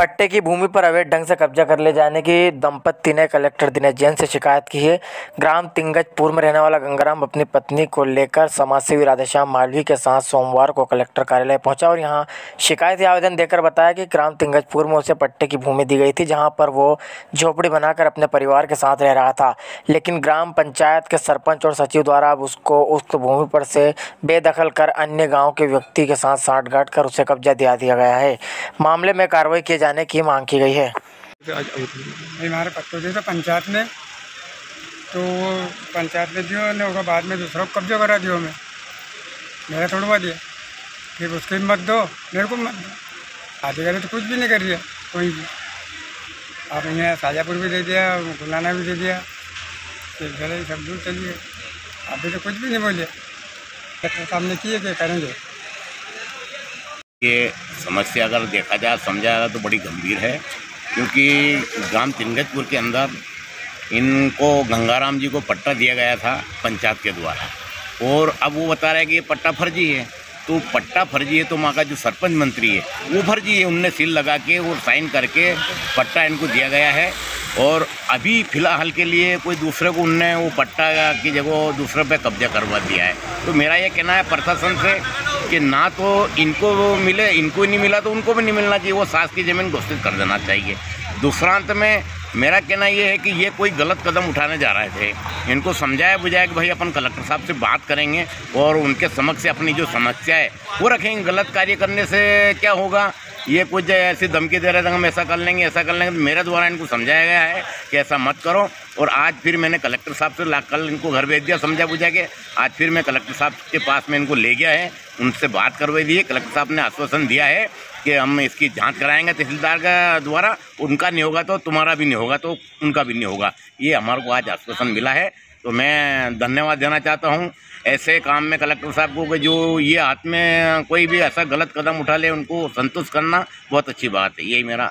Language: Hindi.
पट्टे की भूमि पर अवैध ढंग से कब्जा कर ले जाने की दंपत्ति ने कलेक्टर दिनेश जैन से शिकायत की है। ग्राम तिंगजपुर में रहने वाला गंगाराम अपनी पत्नी को लेकर समाजसेवी राधेश्याम मालवी के साथ सोमवार को कलेक्टर कार्यालय पहुँचा और यहाँ शिकायत आवेदन देकर बताया कि ग्राम तिंगजपुर में उसे पट्टे की भूमि दी गई थी, जहाँ पर वो झोपड़ी बनाकर अपने परिवार के साथ रह रहा था। लेकिन ग्राम पंचायत के सरपंच और सचिव द्वारा अब उसको उक्त भूमि पर से बेदखल कर अन्य गाँव के व्यक्ति के साथ साठगांठ कर उसे कब्जा दिया दिया गया है। मामले में कार्रवाई किए जाने की मांग की गई है। हमारे पत्तों तो पंचायत ने तो पंचायत ने दियो ने, उसके बाद में दूसरा को कब्जा करा दियो हमें। मेरा तोड़वा दिया। फिर उसके मत दो, मेरे को मत दो। आधे करे तो कुछ भी नहीं कर रही कोई भी। आप यहाँ शाजापुर भी दे दिया, गुलाना भी दे दिया, फिर चले सब दूर चलिए अभी तो कुछ भी नहीं बोले। डॉक्टर साहब ने किए क्या करेंगे? ये समस्या अगर देखा जाए, समझा जाए तो बड़ी गंभीर है, क्योंकि ग्राम तिनगतपुर के अंदर इनको गंगाराम जी को पट्टा दिया गया था पंचायत के द्वारा। और अब वो बता रहे हैं कि ये पट्टा फर्जी है। तो पट्टा फर्जी है तो वहाँ का जो सरपंच मंत्री है, वो फर्जी है। उनने सील लगा के और साइन करके पट्टा इनको दिया गया है। और अभी फ़िलहाल के लिए कोई दूसरे को उनने वो पट्टा की जगह दूसरे पे कब्जा करवा दिया है। तो मेरा ये कहना है, प्रशासन से कि ना तो इनको मिले, इनको नहीं मिला तो उनको भी नहीं मिलना चाहिए। वो सास की ज़मीन घोषित कर देना चाहिए। दूसरांत में मेरा कहना ये है कि ये कोई गलत कदम उठाने जा रहे थे। इनको समझाया बुझाया कि भाई अपन कलेक्टर साहब से बात करेंगे और उनके समक्ष से अपनी जो समस्या है, वो रखेंगे। गलत कार्य करने से क्या होगा? ये कुछ ऐसी धमकी दे रहे थे, हम ऐसा कर लेंगे, ऐसा कर लेंगे। तो मेरे द्वारा इनको समझाया गया है कि ऐसा मत करो। और आज फिर मैंने कलेक्टर साहब से ला, कल इनको घर भेज दिया समझा बुझा के। आज फिर मैं कलेक्टर साहब के पास में इनको ले गया है। उनसे बात करवाई दी है। कलेक्टर साहब ने आश्वासन दिया है कि हम इसकी जाँच कराएँगे तहसीलदार का द्वारा। उनका नहीं होगा तो तुम्हारा भी नहीं होगा तो उनका भी नहीं होगा। ये हमारे को आज आश्वासन मिला है। तो मैं धन्यवाद देना चाहता हूँ। ऐसे काम में कलेक्टर साहब को कि जो ये हाथ में कोई भी ऐसा गलत कदम उठा ले, उनको संतुष्ट करना बहुत अच्छी बात है। यही मेरा